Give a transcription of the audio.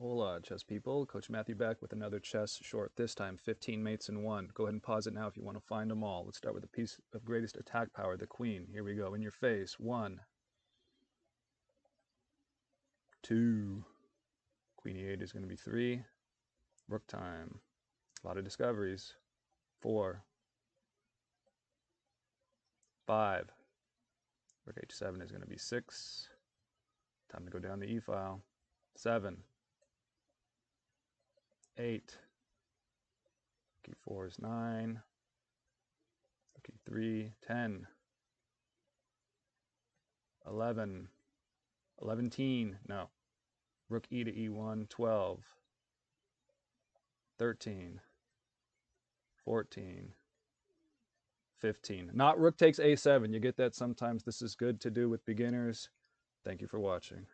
Hola, chess people. Coach Mathew back with another chess short, this time 15 mates in one. Go ahead and pause it now if you want to find them all. Let's start with the piece of greatest attack power, the queen. Here we go. In your face. One. Two. Queen e8 is going to be three. Rook time. A lot of discoveries. Four. Five. Rook h7 is going to be six. Time to go down the e-file. Seven eight. Key four is nine. Key three, 10. 11. 11, no. Rook e to e1, 12. 13. 14. 15. Not rook takes a7. You get that sometimes. This is good to do with beginners. Thank you for watching.